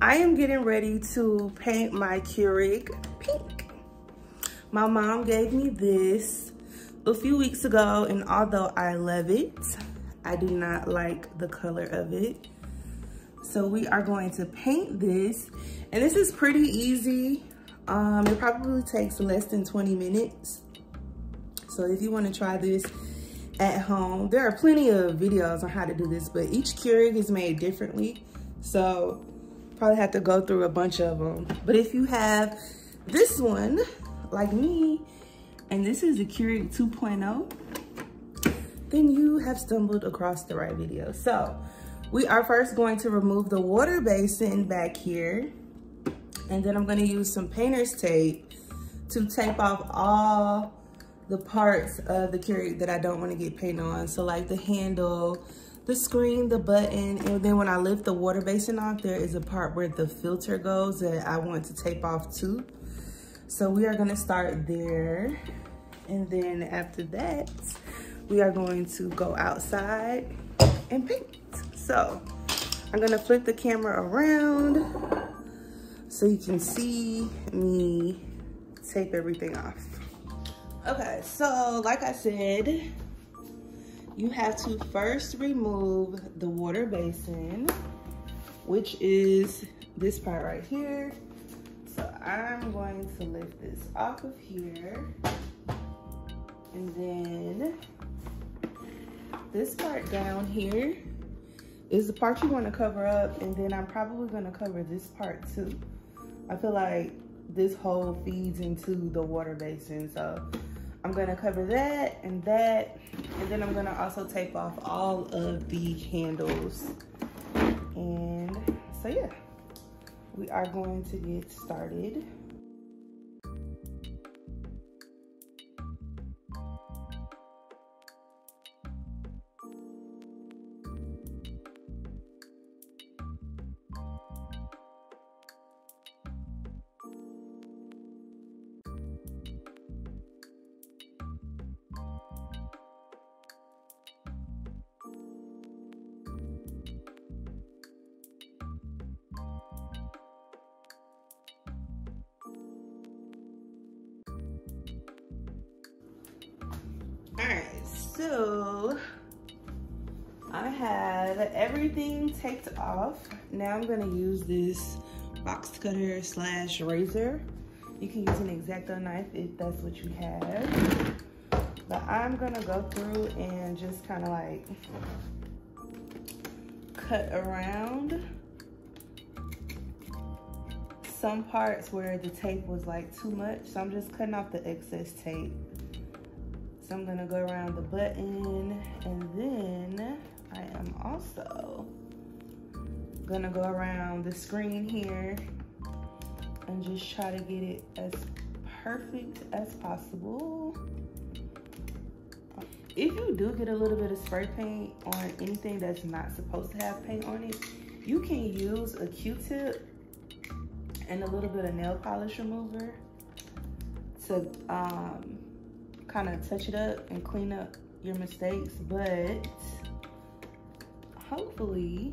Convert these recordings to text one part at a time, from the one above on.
I am getting ready to paint my Keurig pink. My mom gave me this a few weeks ago and although I love it, I do not like the color of it. So we are going to paint this and this is pretty easy. Um, it probably takes less than 20 minutes. So if you wanna try this at home, there are plenty of videos on how to do this, but each Keurig is made differently. So probably have to go through a bunch of them. But if you have this one, like me, and this is the Keurig 2.0, then you have stumbled across the right video. So we are first going to remove the water basin back here. And then I'm gonna use some painter's tape to tape off all the parts of the Keurig that I don't wanna get paint on. So like the handle, the screen, the button, and then when I lift the water basin off, there is a part where the filter goes that I want to tape off too. So we are gonna start there. And then after that, we are going to go outside and paint. So I'm gonna flip the camera around so you can see me tape everything off. Okay, so like I said, you have to first remove the water basin, which is this part right here. So I'm going to lift this off of here. And then this part down here is the part you want to cover up. And then I'm probably going to cover this part too. I feel like this hole feeds into the water basin. So I'm gonna cover that and that. And then I'm gonna also tape off all of the handles. And so yeah, we are going to get started. Right, so I have everything taped off. Now I'm gonna use this box cutter slash razor. You can use an X-Acto knife if that's what you have. But I'm gonna go through and just kind of like cut around some parts where the tape was like too much. So I'm just cutting off the excess tape. So I'm gonna go around the button and then I am also gonna go around the screen here and just try to get it as perfect as possible. If you do get a little bit of spray paint on anything that's not supposed to have paint on it, you can use a Q-tip and a little bit of nail polish remover to um, kind of touch it up and clean up your mistakes, but hopefully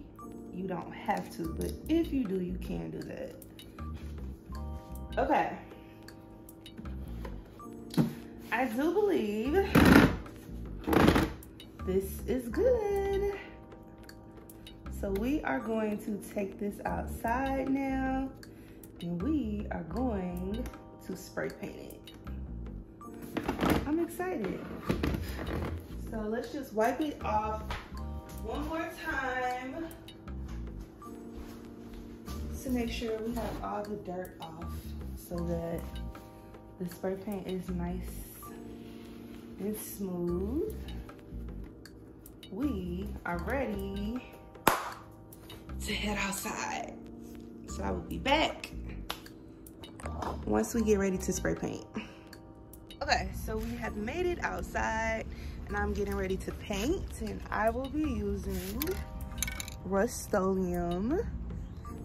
you don't have to, but if you do, you can do that. Okay. I do believe this is good. So we are going to take this outside now and we are going to spray paint it. I'm excited. So let's just wipe it off one more time to make sure we have all the dirt off so that the spray paint is nice and smooth. We are ready to head outside. So I will be back once we get ready to spray paint. Okay, so we have made it outside and I'm getting ready to paint and I will be using Rust-Oleum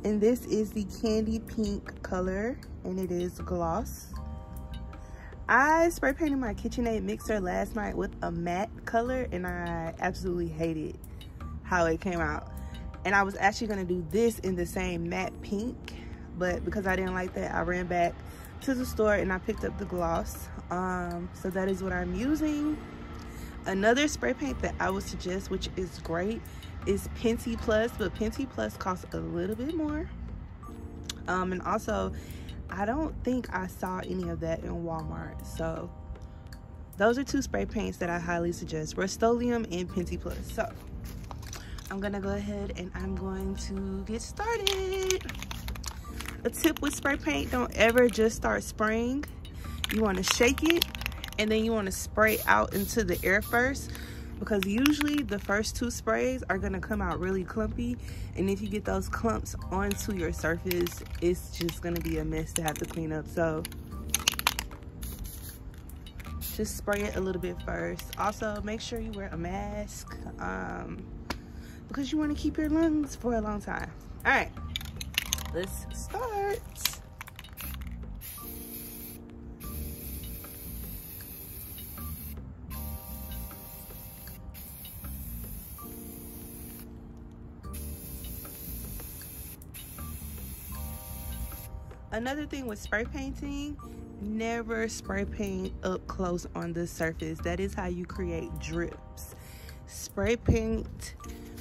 and this is the candy pink color and it is gloss. I spray painted my KitchenAid mixer last night with a matte color and I absolutely hated how it came out. And I was actually gonna do this in the same matte pink, but because I didn't like that, I ran back to the store and I picked up the gloss. Um, so that is what I'm using. Another spray paint that I would suggest, which is great, is Penti Plus, but Penti Plus costs a little bit more. Um, and also, I don't think I saw any of that in Walmart. So those are two spray paints that I highly suggest, Rust-Oleum and Penti Plus. So I'm gonna go ahead and I'm going to get started. A tip with spray paint, don't ever just start spraying. You wanna shake it and then you wanna spray out into the air first because usually the first two sprays are gonna come out really clumpy and if you get those clumps onto your surface it's just gonna be a mess to have to clean up. So just spray it a little bit first. Also make sure you wear a mask um, because you want to keep your lungs for a long time. All right let's start another thing with spray painting never spray paint up close on the surface. That is how you create drips. Spray paint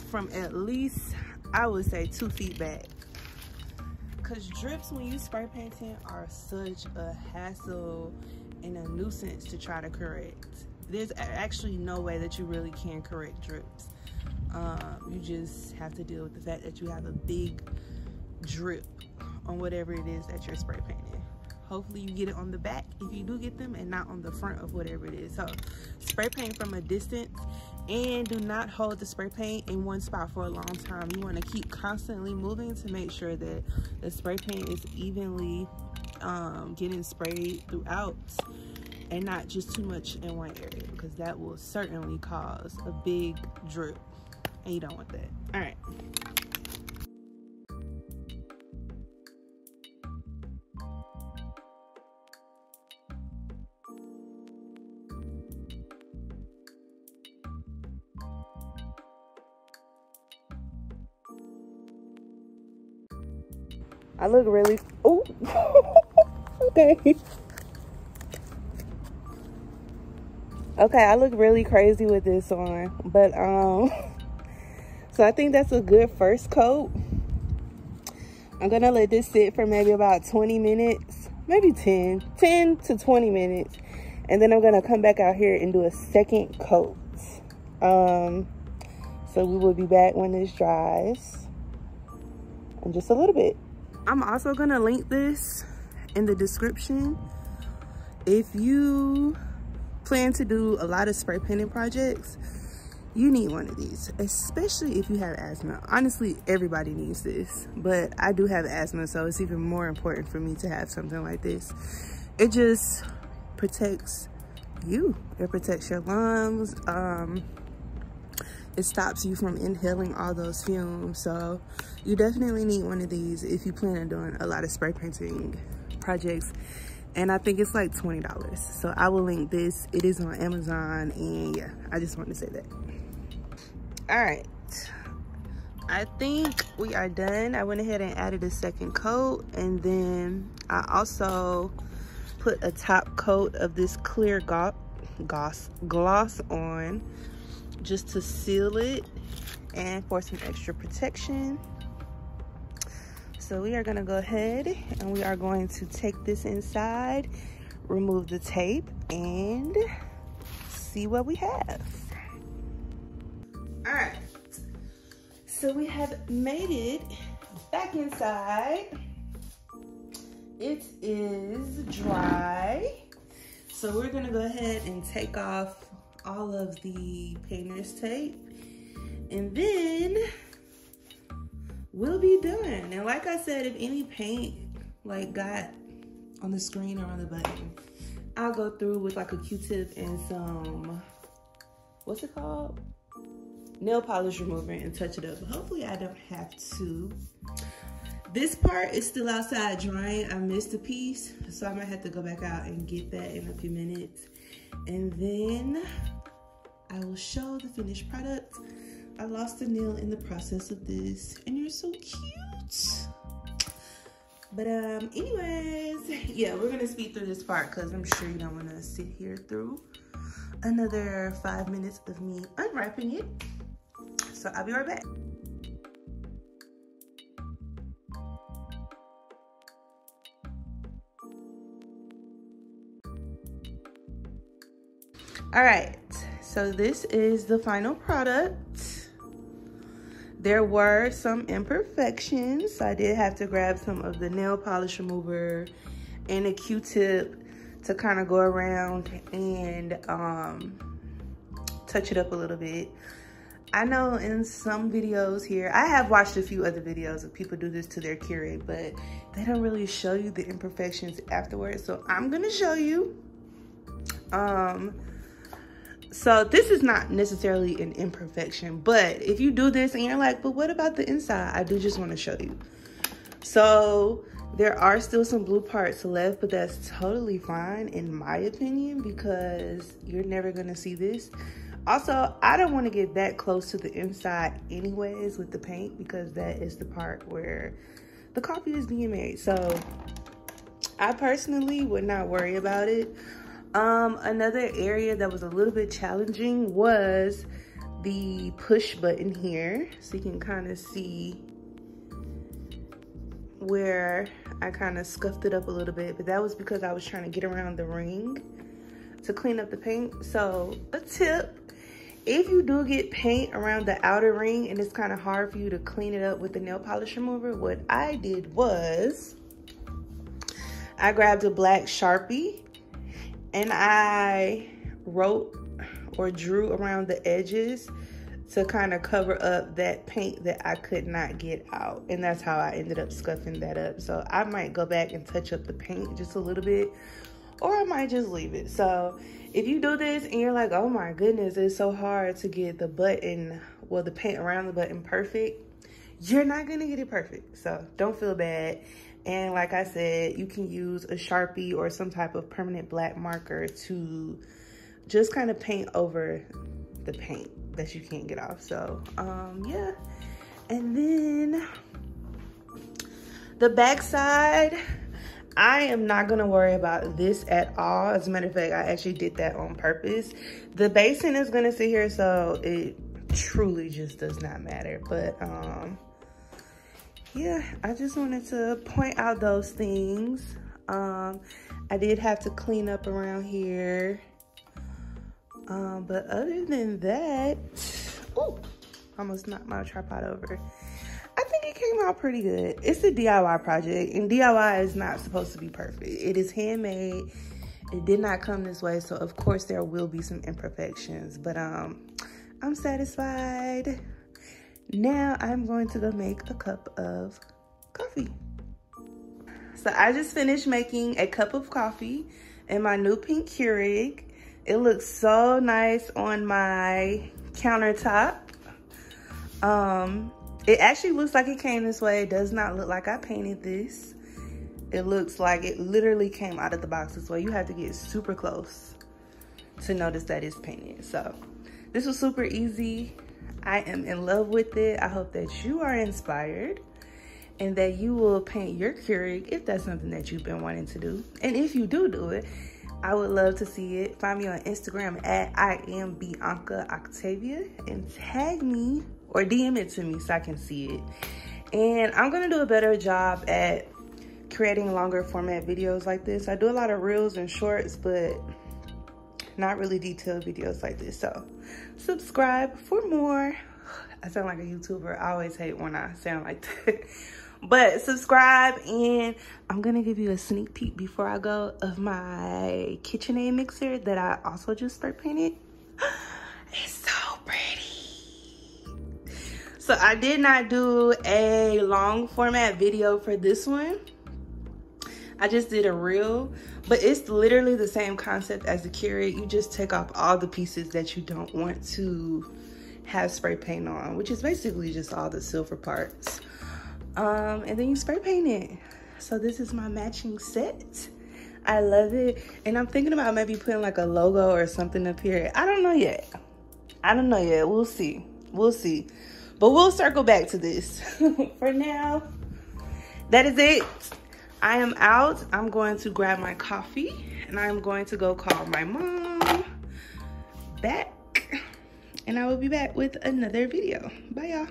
from at least i would say two feet back. Because drips when you spray painting are such a hassle and a nuisance to try to correct. There's actually no way that you really can correct drips. Um, you just have to deal with the fact that you have a big drip on whatever it is that you're spray painting. Hopefully you get it on the back if you do get them and not on the front of whatever it is. So spray paint from a distance and do not hold the spray paint in one spot for a long time. You want to keep constantly moving to make sure that the spray paint is evenly um, getting sprayed throughout and not just too much in one area because that will certainly cause a big drip and you don't want that. All right. Look really, oh, okay. Okay, I look really crazy with this on, but um, so I think that's a good first coat. I'm gonna let this sit for maybe about 20 minutes, maybe 10, 10 to 20 minutes. And then I'm gonna come back out here and do a second coat. Um, so we will be back when this dries in just a little bit. I'm also gonna link this in the description. If you plan to do a lot of spray painting projects, you need one of these, especially if you have asthma. Honestly, everybody needs this, but I do have asthma, so it's even more important for me to have something like this. It just protects you. It protects your lungs. Um, it stops you from inhaling all those fumes. So you definitely need one of these if you plan on doing a lot of spray painting projects. And I think it's like $20. So I will link this. It is on Amazon. And yeah, I just wanted to say that. All right. I think we are done. I went ahead and added a second coat. And then I also put a top coat of this clear gloss, gloss on just to seal it and for some extra protection. So we are gonna go ahead and we are going to take this inside, remove the tape and see what we have. All right, so we have made it back inside. It is dry. So we're gonna go ahead and take off all of the painter's tape. And then we'll be done. And like I said, if any paint like got on the screen or on the button, I'll go through with like a Q-tip and some, what's it called? Nail polish remover and touch it up. Hopefully I don't have to. This part is still outside drying. I missed a piece, so I might have to go back out and get that in a few minutes. And then I will show the finished product I lost a nail in the process of this and you're so cute. But um, anyways, yeah, we're gonna speed through this part because I'm sure you don't wanna sit here through another five minutes of me unwrapping it. So I'll be right back. All right, so this is the final product. There were some imperfections. I did have to grab some of the nail polish remover and a Q-tip to kind of go around and um, touch it up a little bit. I know in some videos here, I have watched a few other videos of people do this to their Keurig, but they don't really show you the imperfections afterwards. So I'm gonna show you. Um, so this is not necessarily an imperfection, but if you do this and you're like, but what about the inside? I do just want to show you. So there are still some blue parts left, but that's totally fine in my opinion because you're never going to see this. Also, I don't want to get that close to the inside anyways with the paint because that is the part where the coffee is being made. So I personally would not worry about it. Um, another area that was a little bit challenging was the push button here. So you can kind of see where I kind of scuffed it up a little bit, but that was because I was trying to get around the ring to clean up the paint. So a tip, if you do get paint around the outer ring and it's kind of hard for you to clean it up with the nail polish remover, what I did was I grabbed a black Sharpie and I wrote or drew around the edges to kind of cover up that paint that I could not get out. And that's how I ended up scuffing that up. So I might go back and touch up the paint just a little bit or I might just leave it. So if you do this and you're like, oh my goodness, it's so hard to get the button, well, the paint around the button perfect, you're not gonna get it perfect. So don't feel bad. And like I said, you can use a Sharpie or some type of permanent black marker to just kind of paint over the paint that you can't get off. So um, yeah. And then the backside, I am not gonna worry about this at all. As a matter of fact, I actually did that on purpose. The basin is gonna sit here, so it truly just does not matter. But um, yeah, I just wanted to point out those things. Um, I did have to clean up around here. Um, but other than that, oh, almost knocked my tripod over. I think it came out pretty good. It's a DIY project, and DIY is not supposed to be perfect. It is handmade. It did not come this way, so of course there will be some imperfections, but um, I'm satisfied. Now I'm going to go make a cup of coffee. So I just finished making a cup of coffee in my new pink Keurig. It looks so nice on my countertop. Um, it actually looks like it came this way. It does not look like I painted this. It looks like it literally came out of the box this way. You have to get super close to notice that it's painted. So this was super easy. I am in love with it. I hope that you are inspired and that you will paint your Keurig if that's something that you've been wanting to do. And if you do do it, I would love to see it. Find me on Instagram at I am Bianca Octavia and tag me or DM it to me so I can see it. And I'm gonna do a better job at creating longer format videos like this. I do a lot of reels and shorts, but not really detailed videos like this. So subscribe for more. I sound like a YouTuber. I always hate when I sound like that. But subscribe and I'm gonna give you a sneak peek before I go of my KitchenAid mixer that I also just spray painted. It's so pretty. So I did not do a long format video for this one. I just did a reel, but it's literally the same concept as the Keurig. You just take off all the pieces that you don't want to have spray paint on, which is basically just all the silver parts. Um, and then you spray paint it. So this is my matching set. I love it. And I'm thinking about maybe putting like a logo or something up here. I don't know yet. I don't know yet. We'll see. We'll see. But we'll circle back to this. For now, that is it. I am out. I'm going to grab my coffee and I'm going to go call my mom back. And I will be back with another video. Bye, y'all.